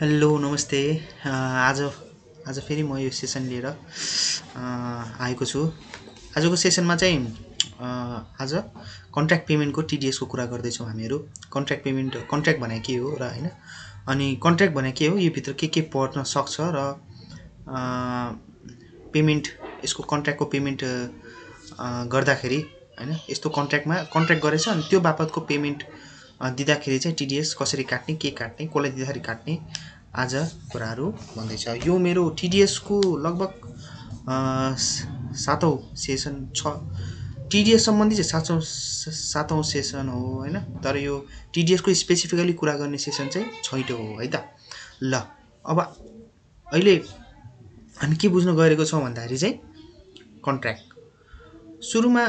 Hello नमस्ते। आज आज फेरि म यो सेसन लिएर आएको छु। आजको सेसनमा चाहिँ आज कन्ट्र्याक्ट पेमेन्टको टिडिएसको कुरा गर्दैछौँ हामीहरू। कन्ट्र्याक्ट पेमेन्ट कन्ट्र्याक्ट भने के हो र होइन? अनि कन्ट्र्याक्ट भने के हो? योभित्र के के पर्न सक्छ र पेमेन्ट यसको कन्ट्र्याक्टको पेमेन्ट गर्दाखेरि होइन? यस्तो कन्ट्र्याक्टमा कन्ट्र्याक्ट गरेछ अनि त्यो बापतको पेमेन्ट दिँदाखेरि चाहिँ टिडिएस कसरी काट्ने के काट्ने कसलाई दिँदाखेरि काट्ने आज कुराहरू भन्दैछ। यो मेरो टिडिएसको लगभग सातौँ सेसन छ। टिडिएस सम्बन्धी चाहिँ सातौँ सातौँ सेसन हो होइन? तर यो टिडिएसको स्पेसिफिकली कुरा गर्ने सेसन चाहिँ छैटौँ हो है त? ल अब अहिले हामी के बुझ्न गइरहेको छौँ भन्दाखेरि चाहिँ कन्ट्र्याक्ट। सुरुमा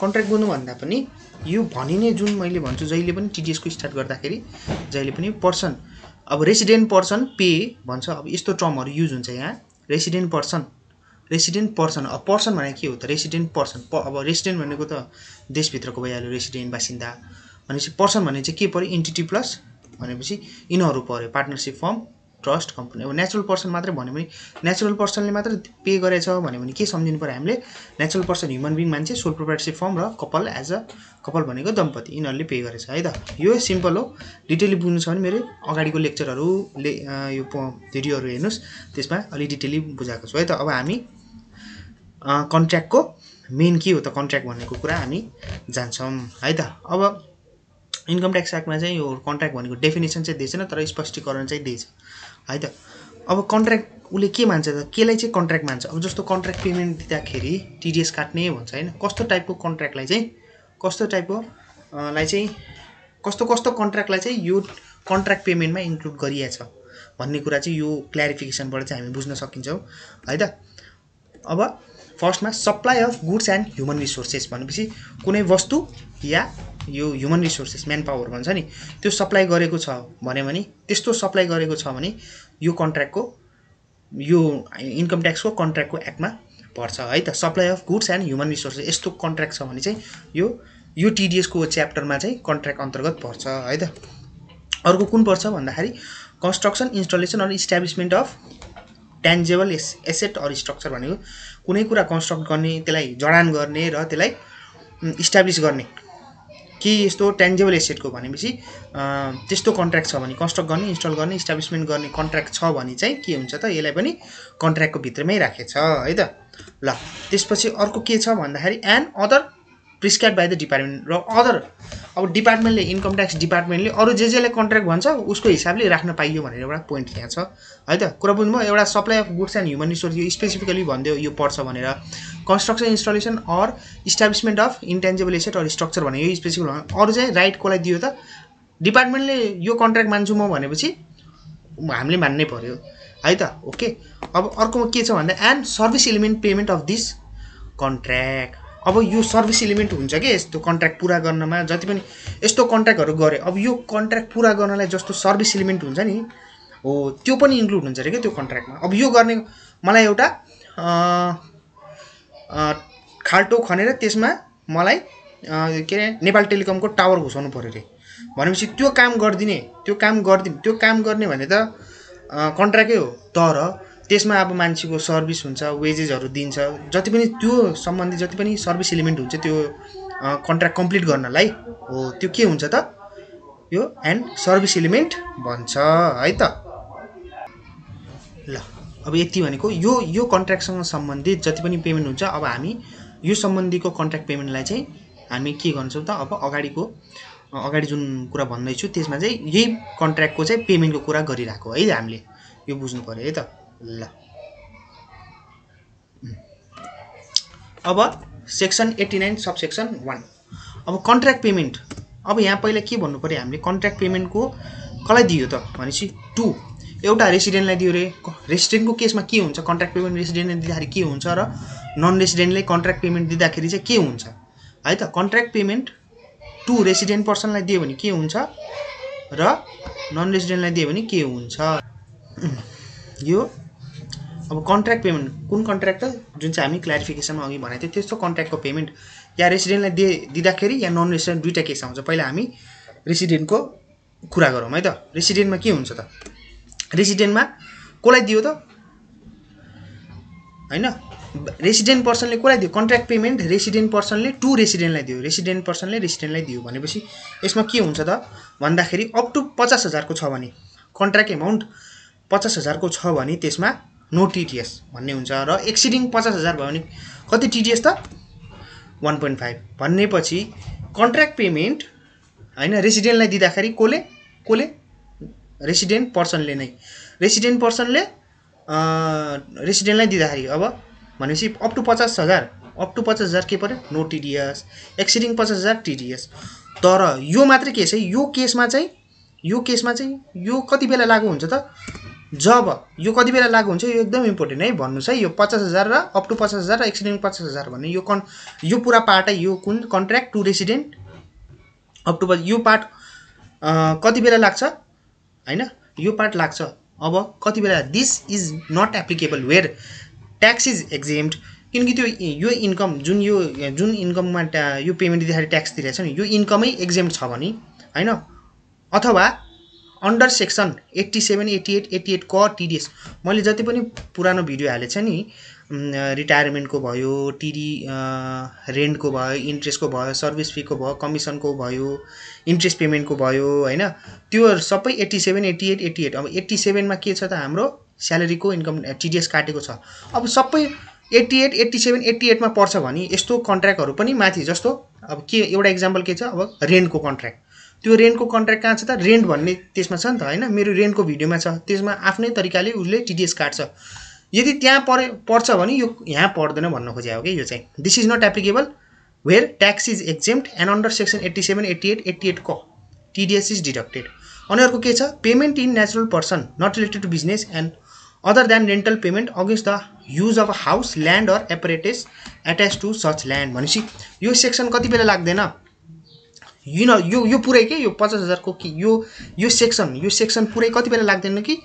कन्ट्र्याक्ट बुझ्नुभन्दा पनि यो भनिने जुन मैले भन्छु जहिले पनि टिडिएसको स्टार्ट गर्दाखेरि जहिले पनि पर्सन अब रेसिडेन्ट पर्सन पे भन्छ अब यस्तो टर्महरू युज हुन्छ यहाँ। रेसिडेन्ट पर्सन रेसिडेन्ट पर्सन अब पर्सन भनेको के हो त? रेसिडेन्ट पर्सन प अब रेसिडेन्ट भनेको त देशभित्रको भइहाल्यो रेसिडेन्ट बासिन्दा। भनेपछि पर्सन भने चाहिँ के पऱ्यो? इन्टिटी प्लस भनेपछि यिनीहरू पऱ्यो पार्टनरसिप फर्म ट्रस्ट कम्पनी अब नेचुरल पर्सन मात्रै भन्यो भने नेचुरल पर्सनले मात्र पे गरेछ भन्यो भने के सम्झिनु पऱ्यो हामीले? नेचुरल पर्सन ह्युमन बिङ मान्छे सोल प्रोप्राइटरसिप फर्म र कपाल एज अ कपाल भनेको दम्पति यिनीहरूले पे गरेछ है त? यो सिम्पल हो। डिटेली बुझ्नु छ भने मेरो अगाडिको लेक्चरहरूले यो भिडियोहरू हेर्नुहोस्। त्यसमा अलिक डिटेली बुझाएको छु है त? अब हामी कन्ट्र्याक्टको मेन के हो त कन्ट्र्याक्ट भनेको कुरा हामी जान्छौँ है त? अब इन्कम ट्याक्स एक्टमा चाहिँ यो कन्ट्र्याक्ट भनेको डेफिनेसन चाहिँ दिएछ तर स्पष्टीकरण चाहिँ दिएछ। है त? अब कन्ट्र्याक्ट उसले के मान्छ त? केलाई चाहिँ कन्ट्र्याक्ट मान्छ? अब जस्तो कन्ट्र्याक्ट पेमेन्ट दिँदाखेरि टिडिएस काट्ने भन्छ होइन? कस्तो टाइपको कन्ट्र्याक्टलाई चाहिँ कस्तो टाइपको लाई चाहिँ कस्तो कस्तो कन्ट्र्याक्टलाई चाहिँ यो कन्ट्र्याक्ट पेमेन्टमा इन्क्लुड गरिएछ भन्ने कुरा चाहिँ यो क्ल्यारिफिकेसनबाट चाहिँ हामी बुझ्न सकिन्छौँ। है त? अब फर्स्टमा supply of goods and human resources भनेपछि कुनै वस्तु या यो ह्युमन रिसोर्सेस म्यान पावर भन्छ नि त्यो सप्लाई गरेको छ भन्यो भने त्यस्तो सप्लाई गरेको छ भने यो कन्ट्र्याक्टको यो इन्कम ट्याक्सको कन्ट्र्याक्टको एक्टमा पर्छ है त। Supply of goods and human resources यस्तो कन्ट्र्याक्ट छ भने चाहिँ यो यो टिडिएसको च्याप्टरमा चाहिँ कन्ट्र्याक्ट अन्तर्गत पर्छ है त। अर्को कुन पर्छ भन्दाखेरि construction installation or establishment of tangible as asset or structure भनेको कुनै कुरा कन्स्ट्रक्ट गर्ने त्यसलाई जडान गर्ने र त्यसलाई इस्टाब्लिस गर्ने। के यस्तो ट्यान्जेबल एसेटको भनेपछि त्यस्तो कन्ट्र्याक्ट छ भने कन्स्ट्रक्ट गर्ने इन्स्टल गर्ने इस्टाब्लिसमेन्ट गर्ने कन्ट्र्याक्ट छ भने चाहिँ के हुन्छ त? यसलाई पनि कन्ट्र्याक्टको भित्रमै राखेछ है त? ल त्यसपछि अर्को के छ भन्दाखेरि and other prescribe by the department र अदर अब डिपार्टमेन्टले इन्कम ट्याक्स डिपार्टमेन्टले अरू जे जेलाई कन्ट्र्याक्ट भन्छ उसको हिसाबले राख्न पाइयो भनेर एउटा पोइन्ट यहाँ छ। है त? कुरा बुझ्नुभयो? एउटा supply of goods and human resource यो स्पेसिफिकली भनिदियो यो पर्छ भनेर। Construction installation or establishment of intangible asset or structure भने यो स्पेसिफिक अरू चाहिँ राइट कसलाई दियो त? डिपार्टमेन्टले यो कन्ट्र्याक्ट मान्छु म भनेपछि हामीले मान्नै पऱ्यो है त? ओके अब अर्कोमा के छ भन्दा and service element payment of this contract अब यो सर्भिस इलिमेन्ट हुन्छ कि? यस्तो कन्ट्र्याक्ट पुरा गर्नमा जति पनि यस्तो कन्ट्र्याक्टहरू गऱ्यो अब यो कन्ट्र्याक्ट पुरा गर्नलाई जस्तो सर्भिस इलिमेन्ट हुन्छ नि हो त्यो पनि इन्क्लुड हुन्छ अरे क्या त्यो कन्ट्र्याक्टमा अब यो गर्ने मलाई एउटा खाल्टो खनेर त्यसमा मलाई के अरे नेपाल टेलिकमको टावर घुसाउनु पऱ्यो अरे। भनेपछि त्यो काम गरिदिने त्यो काम गरिदिने त्यो काम गर्ने भने त कन्ट्र्याक्टै हो? तर त्यसमा अब मान्छेको सर्भिस हुन्छ वेजेसहरू दिन्छ। जति पनि त्यो सम्बन्धी जति पनि सर्भिस इलिमेन्ट हुन्छ त्यो कन्ट्र्याक्ट कम्प्लिट गर्नलाई हो त्यो के हुन्छ त? यो एन्ड सर्भिस इलिमेन्ट भन्छ है त? ल अब यति भनेको यो यो कन्ट्र्याक्टसँग सम्बन्धित जति पनि पेमेन्ट हुन्छ अब हामी यो सम्बन्धीको कन्ट्र्याक्ट पेमेन्टलाई चाहिँ हामी के गर्छौँ त? अब अगाडिको अगाडि जुन कुरा भन्दैछु त्यसमा चाहिँ यही कन्ट्र्याक्टको चाहिँ पेमेन्टको कुरा गरिरहेको है हामीले? यो बुझ्नु पऱ्यो है त? ल। अब section eighty nine sub section one अब कन्ट्र्याक्ट पेमेन्ट अब यहाँ पहिला के भन्नु पऱ्यो हामीले कन्ट्र्याक्ट पेमेन्टको कसलाई दियो त भनेपछि टु एउटा रेसिडेन्टलाई दियो रे। रेसिडेन्टको केसमा के हुन्छ? कन्ट्र्याक्ट पेमेन्ट रेसिडेन्टले दिँदाखेरि के हुन्छ र नन रेसिडेन्टले कन्ट्र्याक्ट पेमेन्ट दिँदाखेरि चाहिँ के हुन्छ? है त कन्ट्र्याक्ट पेमेन्ट टु रेसिडेन्ट पर्सनलाई दियो भने के हुन्छ? र नन रेसिडेन्टलाई दियो भने के हुन्छ? यो अब कन्ट्र्याक्ट पेमेन्ट कुन कन्ट्र्याक्ट त? जुन चाहिँ हामी क्ल्यारिफिकेसनमा अघि भनेको थियो त्यस्तो कन्ट्र्याक्टको पेमेन्ट या रेसिडेन्टलाई दिए दिँदाखेरि या नन रेसिडेन्ट दुइटा केस आउँछ। पहिला हामी रेसिडेन्टको कुरा गरौँ है त? रेसिडेन्टमा के हुन्छ त? रेसिडेन्टमा कसलाई दियो त? होइन? रेसिडेन्ट पर्सनले कसलाई दियो? कन्ट्र्याक्ट पेमेन्ट रेसिडेन्ट पर्सनले टु रेसिडेन्टलाई दियो। रेसिडेन्ट पर्सनले रेसिडेन्टलाई दियो भनेपछि यसमा के हुन्छ त? भन्दाखेरि अप टु पचास हजारको छ भने कन्ट्र्याक्ट एमाउन्ट पचास हजारको छ भने त्यसमा नो टिटिएस भन्ने हुन्छ र एक्सिडिङ पचास हजार भयो भने कति टिटिएस त? वान पोइन्ट फाइभ भनेपछि कन्ट्र्याक्ट पेमेन्ट होइन रेसिडेन्टलाई दिँदाखेरि कसले कसले? रेसिडेन्ट पर्सनले नै। रेसिडेन्ट पर्सनले रेसिडेन्टलाई दिँदाखेरि अब भनेपछि अप टु पचास हजार। अप टु पचास हजार के पऱ्यो? नो टिडिएस एक्सिडिङ पचास हजार टिडिएस तर यो मात्रै केस है यो केसमा चाहिँ यो केसमा चाहिँ यो कति बेला लागु हुन्छ त? जब यो कति बेला लागु हुन्छ यो एकदम इम्पोर्टेन्ट है भन्नुहोस् है यो पचास हजार र अप टु पचास हजार र एक्सिडेन्ट पचास हजार भन्ने यो कन् यो पुरा पार्टै यो कुन contract to resident up to यो पार्ट कति बेला लाग्छ? होइन? यो पार्ट लाग्छ। अब कति बेला? This is not applicable where tax is exempt किनकि त्यो यो इन्कम जुन यो जुन इन्कममा यो पेमेन्ट दिँदाखेरि ट्याक्स दिइरहेछ नि यो इन्कमै एक्जेम्ट छ भने होइन? अथवा under section eighty seven eighty eight eighty eight क टिडिएस मैले जति पनि पुरानो भिडियो हालेको छ नि रिटायरमेन्टको भयो टिडी रेन्टको भयो इन्ट्रेस्टको भयो सर्भिस फीको भयो कमिसनको भयो इन्ट्रेस्ट पेमेन्टको भयो होइन त्यो सबै eighty seven eighty eight eighty eight अब एट्टी सेभेनमा के छ त हाम्रो स्यालेरीको इन्कम टिडिएस काटेको छ। अब सबै eighty eight eighty seven eighty एटमा पर्छ भने यस्तो कन्ट्र्याक्टहरू पनि माथि जस्तो अब के एउटा इक्जाम्पल के छ? अब रेन्टको कन्ट्र्याक्ट त्यो रेन्टको कन्ट्र्याक्ट कहाँ छ त? रेन्ट भन्ने त्यसमा छ नि त होइन? मेरो रेन्टको भिडियोमा छ। त्यसमा आफ्नै तरिकाले उसले टिडिएस काट्छ यदि त्यहाँ परे पर्छ भने यो यहाँ पर्दैन भन्न खोजे हो कि यो चाहिँ। This is not applicable where tax is exempt and under section eighty seven eighty eight eighty eight क टिडिएस इज डिडक्टेड अनि अर्को के छ? Payment in natural person not related to business and other than rental payment against the use of house land or apparatus attach to such land भनेपछि यो section कति बेला लाग्दैन? यु यो यो पुरै के? यो पचास हजारको कि? यो यो सेक्सन यो सेक्सन पुरै कति बेला लाग्दैन कि?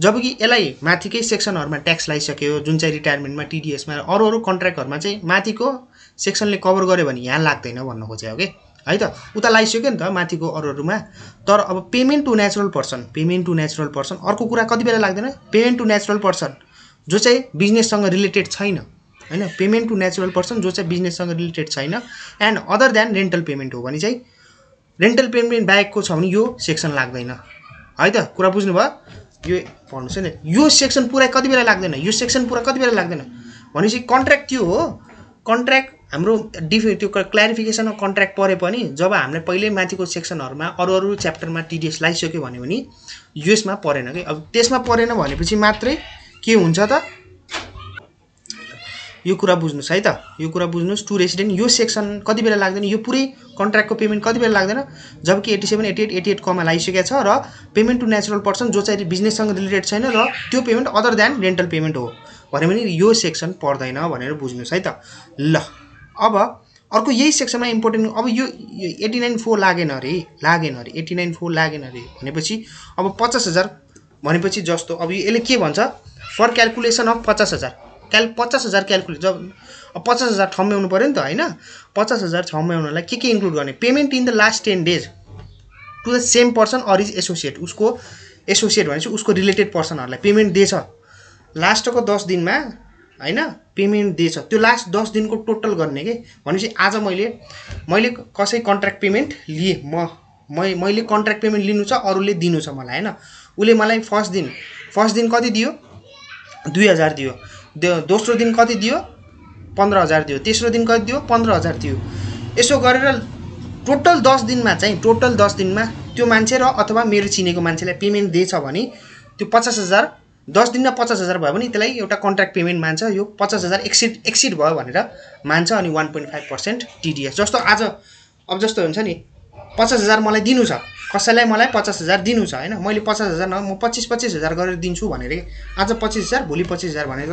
जब कि यसलाई माथिकै सेक्सनहरूमा ट्याक्स लगाइसक्यो जुन चाहिँ रिटायरमेन्टमा टिडिएसमा अरू अरू कन्ट्र्याक्टहरूमा चाहिँ माथिको सेक्सनले कभर गर्यो भने यहाँ लाग्दैन भन्न खोजेको कि है त? उता लगाइसक्यो नि त माथिको अरूहरूमा तर अब payment to natural person payment to natural person अर्को कुरा कति बेला लाग्दैन? पेमेन्ट टु नेचुरल पर्सन जो चाहिँ बिजनेससँग रिलेटेड छैन होइन? पेमेन्ट टु नेचुरल पर्सन जो चाहिँ बिजनेससँग रिलेटेड छैन and other than rental payment हो भने चाहिँ रेन्टल पेमेन्ट बाहेकको छ भने यो सेक्सन लाग्दैन। है त? कुरा बुझ्नुभयो? यो भन्नुहोस् न। यो सेक्सन पुरा कति बेला लाग्दैन? यो सेक्सन पुरा कति बेला लाग्दैन? भनेपछि कन्ट्र्याक्ट त्यो हो। कन्ट्र्याक्ट हाम्रो डिफि त्यो क्ल्यारिफिकेसन अफ कन्ट्र्याक्ट परे पनि जब हामीले पहिल्यै माथिको सेक्सनहरूमा अरू अरू च्याप्टरमा टिडिएस लगाइसक्यो भने पनि यसमा परेन कि? अब त्यसमा परेन भनेपछि मात्रै के हुन्छ त? यो कुरा बुझ्नुहोस् है त? यो कुरा बुझ्नुहोस् टु रेसिडेन्ट यो सेक्सन कति बेला लाग्दैन यो पुरै कन्ट्र्याक्टको पेमेन्ट कति बेला लाग्दैन? जबकि eighty seven eighty eight eighty eight comma लगाइसकेको छ र पेमेन्ट टु नेचुरल पर्सन जो चाहिँ बिजनेससँग रिलेटेड छैन र त्यो payment other than rental payment हो। भन्यो भने यो सेक्सन पर्दैन भनेर बुझ्नुहोस् है त? ल अब अर्को यही सेक्सनमा इम्पोर्टेन्ट अब यो एट्टी नाइन फोर लागेन अरे लागेन अरे एट्टी नाइन फोर लागेन अरे भनेपछि अब पचास हजार भनेपछि जस्तो अब यसले के भन्छ? फर क्यालकुलेसन अफ पचास हजार। क्याल पचास हजार क्यालकुलेट जब पचास हजार ठम्ब्याउनु पऱ्यो नि त होइन? पचास हजार ठम्ब्याउनलाई के के इन्क्लुड गर्ने? Payment in the last ten days to the same person or is associate उसको एसोसिएट भनेपछि उसको रिलेटेड पर्सनहरूलाई पेमेन्ट दिएछ। लास्टको दस दिनमा होइन? पेमेन्ट दिएछ। त्यो लास्ट दस दिनको टोटल गर्ने कि? भनेपछि आज मैले मैले कसै कन्ट्र्याक्ट पेमेन्ट लिएँ। म मै मैले कन्ट्र्याक्ट पेमेन्ट लिनु छ अरूले दिनु छ मलाई होइन? उसले मलाई फर्स्ट दिन फर्स्ट दिन कति दियो? दुई हजार दियो। दोस्रो दिन कति दियो? पन्ध्र हजार दियो। तेस्रो दिन कति दियो? पन्ध्र हजार दियो। यसो गरेर टोटल दस दिनमा चाहिँ टोटल दस दिनमा त्यो मान्छे र अथवा मेरो चिनेको मान्छेलाई पेमेन्ट दिएछ भने त्यो पचास हजार दस दिनमा पचास हजार भयो भने त्यसलाई एउटा कन्ट्र्याक्ट पेमेन्ट मान्छ। यो पचास हजार एक्सिड एक्सिड भयो भनेर मान्छ अनि one point five percent TDS जस्तो आज अब जस्तो हुन्छ नि पचास हजार मलाई दिनु छ। कसैलाई मलाई पचास हजार दिनु छ होइन? मैले पचास हजार न म पच्चिस पच्चिस हजार गरेर दिन्छु भनेर आज पच्चिस हजार भोलि पच्चिस हजार भनेर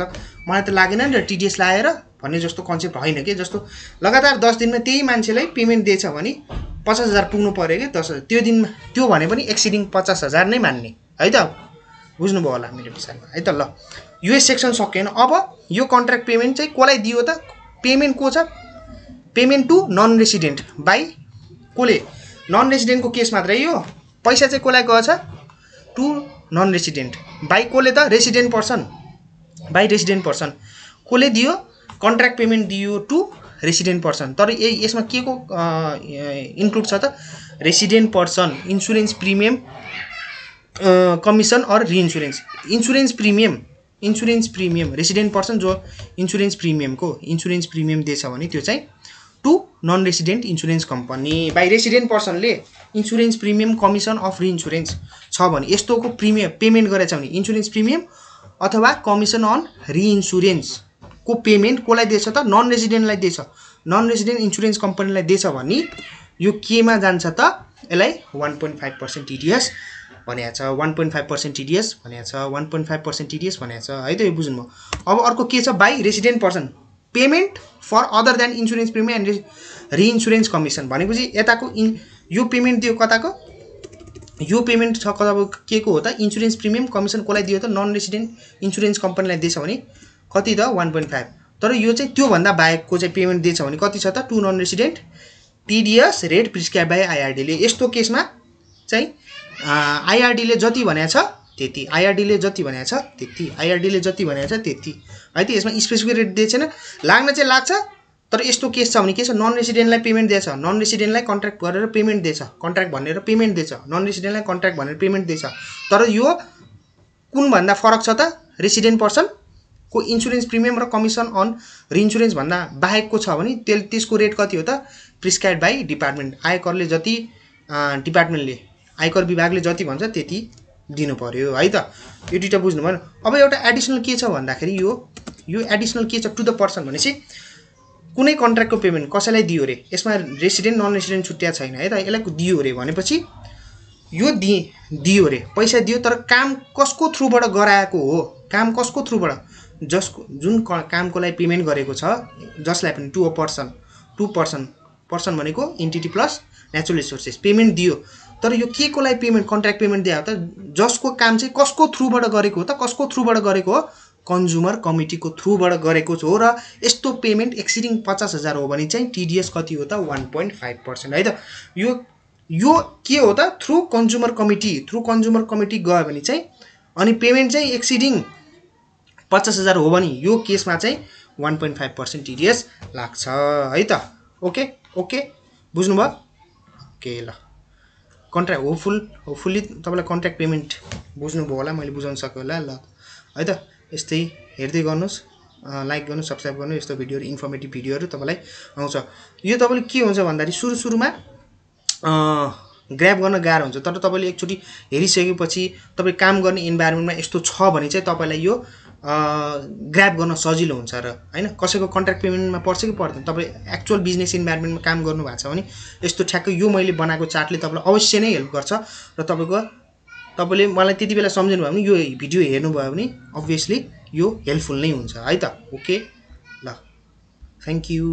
मलाई त लागेन नि त टिडिएस लगाएर भन्ने जस्तो कन्सेप्ट होइन कि? जस्तो लगातार दस दिनमा त्यही मान्छेलाई पेमेन्ट दिएछ भने पचास हजार पुग्नु पऱ्यो कि? दस त्यो दिनमा त्यो भने पनि एक्सिडिङ पचास हजार नै मान्ने। है त? बुझ्नुभयो होला मेरो विषयमा है त ल। युएस सेक्सन सकेन। अब यो कन्ट्र्याक्ट पेमेन्ट चाहिँ कसलाई दियो त? पेमेन्ट को छ? Payment to non resident by कसले नन रेसिडेन्टको केस मात्रै यो। पैसा चाहिँ कसलाई गएछ टु नन रेसिडेन्ट बाई कसले त? Resident person by resident person कसले दियो? कन्ट्र्याक्ट पेमेन्ट दियो टु रेसिडेन्ट पर्सन तर ए यसमा के को इन्क्लुड छ त? Resident person insurance premium commission or reinsurance insurance premium insurance premium resident person जो इन्सुरेन्स प्रिमियमको इन्सुरेन्स प्रिमियम दिएछ भने त्यो चाहिँ to non resident insurance company by resident पर्सनले insurance premium commission of reinsurance छ भने यस्तोको प्रिमियम पेमेन्ट गरेछ भने इन्सुरेन्स प्रिमियम अथवा कमिसन अन रिइन्सुरेन्सको पेमेन्ट कसलाई दिएछ त? नन रेसिडेन्टलाई दिएछ। नन रेसिडेन्ट इन्सुरेन्स कम्पनीलाई दिएछ भने यो केमा जान्छ त? यसलाई one point five percent TDS भनेको छ। One point five percent TDS भनेको छ। One point five percent TDS भनेको छ। है त यो बुझ्नुभयो? अब अर्को के छ? By resident person payment for other than insurance premium and reinsurance commission भनेपछि यताको इन यो पेमेन्ट दियो कताको? यो पेमेन्ट छ कता के को हो त? इन्सुरेन्स प्रिमियम कमिसन कसलाई दियो त? नन रेसिडेन्ट इन्सुरेन्स कम्पनीलाई दिएछ भने कति त? वान पोइन्ट फाइभ तर यो चाहिँ त्योभन्दा बाहेकको चाहिँ पेमेन्ट दिएछ भने कति छ त? To non resident TDS rate prescribe by आइआरडीले यस्तो केसमा चाहिँ आइआरडीले जति भनेको छ त्यति। आइआरडीले जति भनेको छ त्यति। आइआरडीले जति भनेको छ त्यति। है त यसमा स्पेसिफिक रेट दिएको छैन लाग्न चाहिँ लाग्छ तर यस्तो केस छ भने के छ? नन रेसिडेन्टलाई पेमेन्ट दिएछ। नन रेसिडेन्टलाई कन्ट्र्याक्ट गरेर पेमेन्ट दिएछ। कन्ट्र्याक्ट भनेर पेमेन्ट दिएछ। नन रेसिडेन्टलाई कन्ट्र्याक्ट भनेर पेमेन्ट दिएछ। तर यो कुनभन्दा फरक छ त? रेसिडेन्ट पर्सनको इन्सुरेन्स प्रिमियम र कमिसन अन रिइन्सुरेन्स भन्दा बाहेकको छ भने त्यस त्यसको रेट कति हो त? प्रिस्क्राइब बाई डिपार्टमेन्ट आयकरले जति डिपार्टमेन्टले आयकर विभागले जति भन्छ त्यति दिनु पऱ्यो है त? यो दुइटा बुझ्नु भयो अब एउटा एडिसनल के छ भन्दाखेरि यो यो एडिसनल के छ टु द पर्सन भनेपछि कुनै कन्ट्र्याक्टको पेमेन्ट कसैलाई दियो अरे? यसमा रेसिडेन्ट नन रेसिडेन्ट छुट्या छैन है त? यसलाई दियो अरे भनेपछि यो दि दियो अरे। पैसा दियो तर काम कसको थ्रुबाट गराएको हो? काम कसको थ्रुबाट जसको जुन कामको लागि पेमेन्ट गरेको छ जसलाई पनि to a person to person person भनेको entity plus natural resources payment दियो। तर यो के को लागि पेमेन्ट कन्ट्र्याक्ट पेमेन्ट दियो त जसको काम चाहिँ कसको थ्रुबाट गरेको हो त कसको थ्रुबाट गरेको हो? कन्ज्युमर कमिटीको थ्रुबाट गरेको हो र यस्तो पेमेन्ट एक्सिडिङ पचास हजार हो भने चाहिँ टिडिएस कति हो त वान पोइन्ट फाइभ पर्सेन्ट है त। यो यो के हो त through consumer committee through consumer committee गयो भने चाहिँ अनि पेमेन्ट चाहिँ एक्सिडिङ पचास हजार हो भने यो केसमा चाहिँ one point five percent TDS लाग्छ है त। ओके ओके बुझ्नुभयो? ओके ल। कन्ट्र्याक्ट होपफुल होपफुल्ली तपाईँलाई कन्ट्र्याक्ट पेमेन्ट बुझ्नुभयो होला मैले बुझाउन सकेँ होला ल। है त यस्तै हेर्दै गर्नुहोस् लाइक गर्नु सब्सक्राइब गर्नु यस्तो भिडियोहरू इन्फर्मेटिभ भिडियोहरू तपाईँलाई आउँछ। यो तपाईँले के हुन्छ भन्दाखेरि सुरु सुरुमा ग्राप गर्न गाह्रो हुन्छ। तर तपाईँले एकचोटि हेरिसकेपछि तपाईँ काम गर्ने इन्भाइरोमेन्टमा यस्तो छ भने चाहिँ तपाईँलाई यो ग्राप गर्न सजिलो हुन्छ र होइन? कसैको कन्ट्र्याक्ट पेमेन्टमा पर्छ कि पर्दैन? तपाईँ एक्चुअल बिजनेस इन्भाइरोमेन्टमा काम गर्नु भएको छ भने यस्तो ठ्याक्कै यो मैले बनाएको चार्टले तपाईँलाई अवश्य नै हेल्प गर्छ र तपाईँको तपाईँले मलाई त्यति बेला सम्झिनु भयो भने यो भिडियो हेर्नुभयो भने अभियसली यो हेल्पफुल नै हुन्छ है त? ओके ल। Thank you